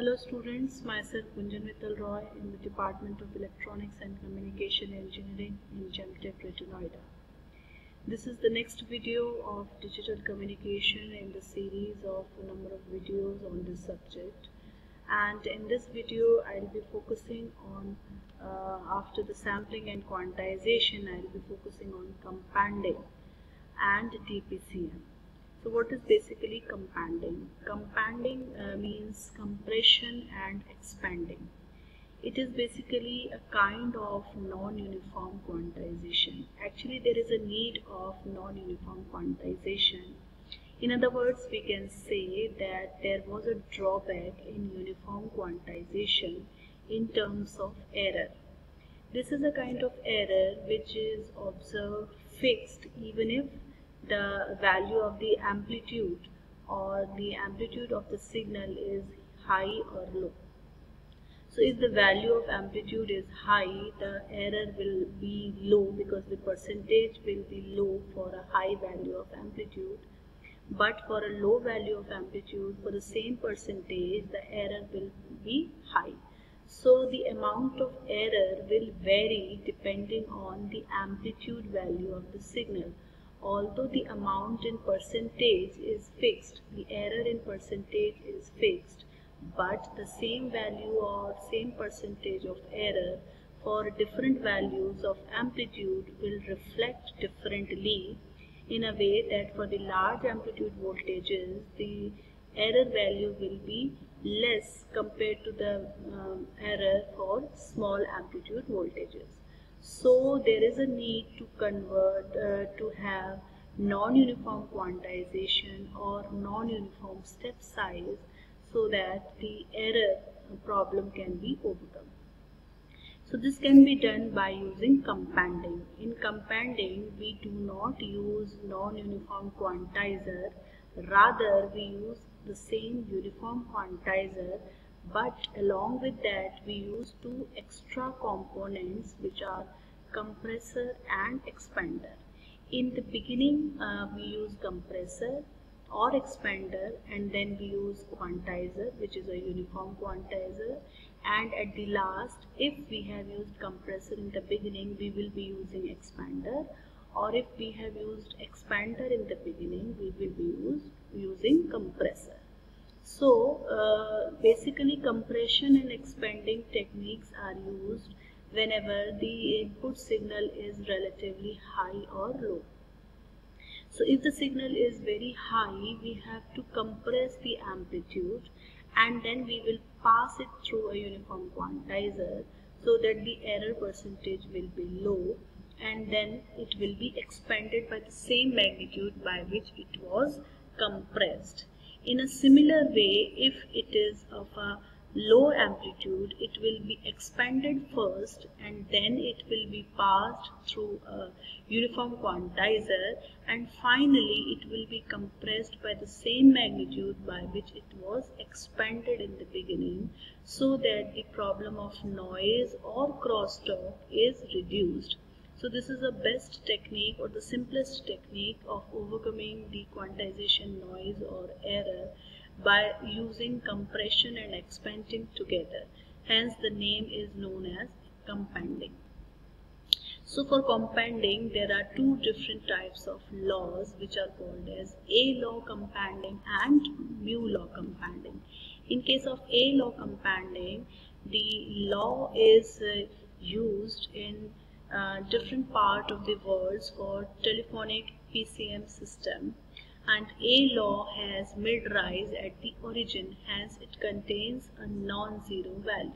Hello students, myself Gunjan Mittal Roy in the Department of Electronics and Communication Engineering in JEMTEC Greater Noida. This is the next video of digital communication in the series of a number of videos on this subject and in this video I'll be focusing on uh, after the sampling and quantization I'll be focusing on companding and DPCM. So what is basically companding? Companding uh, means compression and expanding. It is basically a kind of non-uniform quantization. Actually there is a need of non-uniform quantization. In other words, we can say that there was a drawback in uniform quantization in terms of error. This is a kind of error which is observed fixed even if the value of the amplitude or the amplitude of the signal is high or low. So if the value of amplitude is high, the error will be low because the percentage will be low for a high value of amplitude. But for a low value of amplitude, for the same percentage, the error will be high. So the amount of error will vary depending on the amplitude value of the signal although the amount in percentage is fixed, the error in percentage is fixed, but the same value or same percentage of error for different values of amplitude will reflect differently in a way that for the large amplitude voltages, the error value will be less compared to the um, error for small amplitude voltages. So there is a need to convert uh, to have non-uniform quantization or non-uniform step size so that the error problem can be overcome. So this can be done by using companding. In companding, we do not use non-uniform quantizer, rather we use the same uniform quantizer but along with that we use two extra components which are compressor and expander. In the beginning uh, we use compressor or expander and then we use quantizer which is a uniform quantizer. And at the last if we have used compressor in the beginning we will be using expander. Or if we have used expander in the beginning we will be using compressor. So uh, basically compression and expanding techniques are used whenever the input signal is relatively high or low. So if the signal is very high, we have to compress the amplitude and then we will pass it through a uniform quantizer so that the error percentage will be low and then it will be expanded by the same magnitude by which it was compressed. In a similar way, if it is of a low amplitude, it will be expanded first and then it will be passed through a uniform quantizer and finally it will be compressed by the same magnitude by which it was expanded in the beginning so that the problem of noise or crosstalk is reduced. So this is the best technique or the simplest technique of overcoming the quantization noise or error by using compression and expanding together. Hence the name is known as companding. So for companding there are two different types of laws which are called as A law companding and mu law companding. In case of A law companding the law is uh, used in uh, different part of the words for telephonic PCM system. And A law has mid-rise at the origin hence it contains a non-zero value.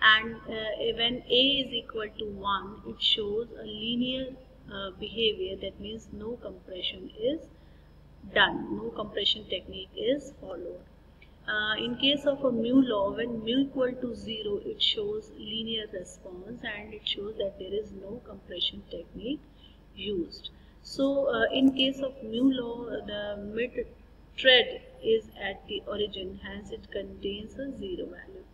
And uh, when A is equal to 1 it shows a linear uh, behavior. That means no compression is done. No compression technique is followed uh, in case of a mu law, when mu equal to 0, it shows linear response and it shows that there is no compression technique used. So uh, in case of mu law, the mid tread is at the origin, hence it contains a 0 value.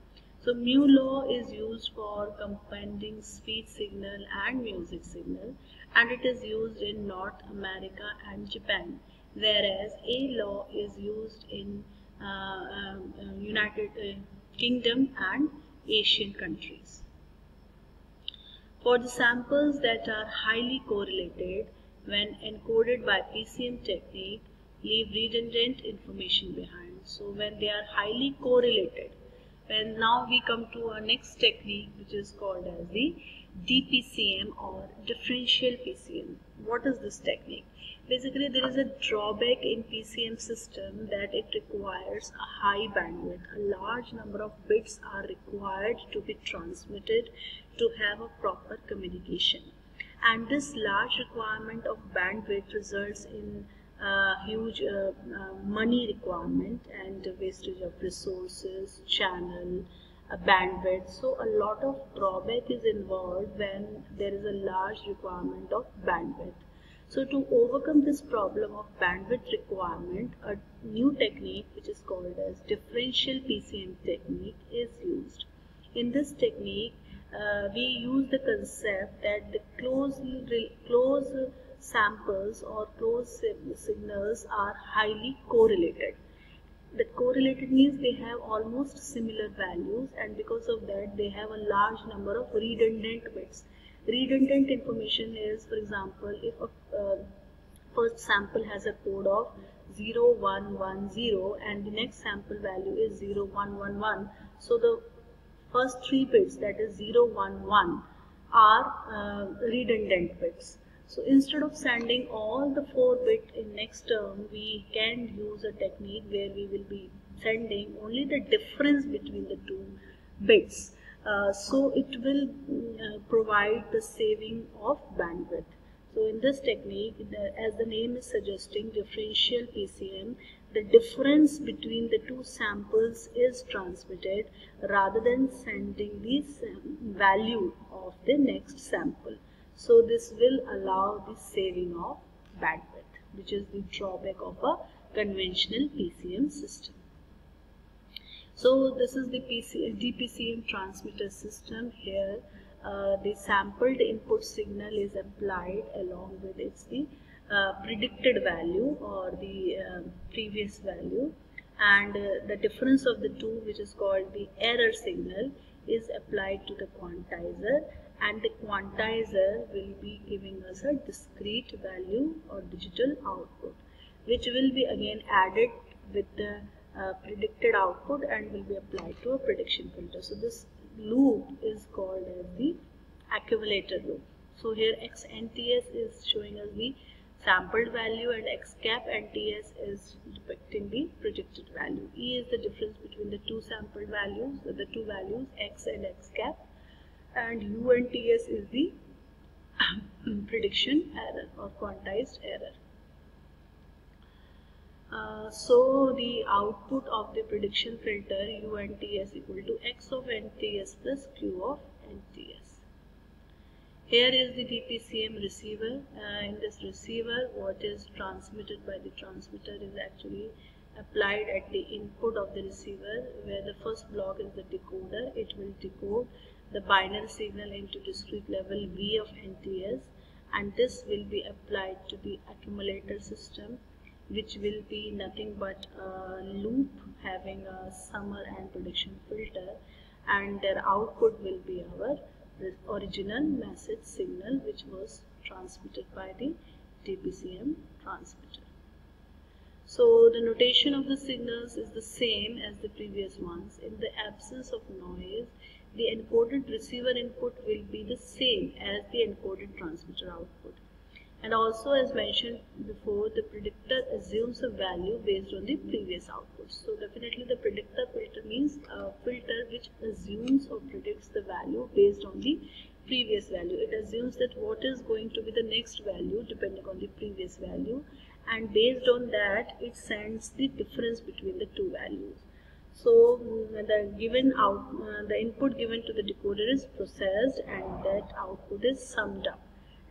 So mu law is used for companding speech signal and music signal and it is used in North America and Japan whereas A law is used in Uh, um, uh, United uh, Kingdom and Asian countries. For the samples that are highly correlated when encoded by PCM technique leave redundant information behind. So when they are highly correlated, and now we come to our next technique which is called as the DPCM or differential PCM. What is this technique? Basically there is a drawback in PCM system that it requires a high bandwidth. A large number of bits are required to be transmitted to have a proper communication. And this large requirement of bandwidth results in uh, huge uh, uh, money requirement and wastage of resources, channel, bandwidth. So a lot of drawback is involved when there is a large requirement of bandwidth. So to overcome this problem of bandwidth requirement, a new technique which is called as differential PCM technique is used. In this technique, uh, we use the concept that the close, close samples or close signals are highly correlated. The correlated means they have almost similar values and because of that they have a large number of redundant bits. Redundant information is for example if a uh, first sample has a code of 0110 and the next sample value is 0111 so the first three bits that is 011 are uh, redundant bits so instead of sending all the 4 bit in next term, we can use a technique where we will be sending only the difference between the two bits. Uh, so it will uh, provide the saving of bandwidth. So in this technique, the, as the name is suggesting, differential PCM, the difference between the two samples is transmitted rather than sending the value of the next sample. So this will allow the saving of bandwidth, which is the drawback of a conventional PCM system. So this is the PC, DPCM transmitter system. Here uh, the sampled input signal is applied along with its the uh, predicted value or the uh, previous value and uh, the difference of the two which is called the error signal is applied to the quantizer and the quantizer will be giving us a discrete value or digital output which will be again added with the uh, predicted output and will be applied to a prediction filter. So this loop is called as the accumulator loop. So here XNTS is showing us the sampled value and XCAP NTS is depicting the predicted value. E is the difference between the two sampled values, the two values X and XCAP and UNTS is the prediction error or quantized error. Uh, so the output of the prediction filter UNTS equal to X of NTS plus Q of NTS. Here is the DPCM receiver. Uh, in this receiver, what is transmitted by the transmitter is actually applied at the input of the receiver where the first block is the decoder. It will decode the binary signal into discrete level V of NTS and this will be applied to the accumulator system which will be nothing but a loop having a summer and prediction filter and their output will be our original message signal which was transmitted by the DPCM transmitter. So the notation of the signals is the same as the previous ones. In the absence of noise, the encoded receiver input will be the same as the encoded transmitter output. And also as mentioned before, the predictor assumes a value based on the previous output. So definitely the predictor filter means a filter which assumes or predicts the value based on the previous value. It assumes that what is going to be the next value depending on the previous value and based on that it sends the difference between the two values. So mm, the given out, uh, the input given to the decoder is processed and that output is summed up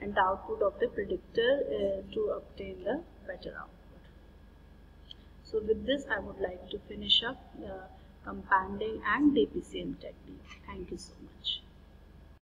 and the output of the predictor uh, to obtain the better output. So with this I would like to finish up the companding and DPCM technique. Thank you so much.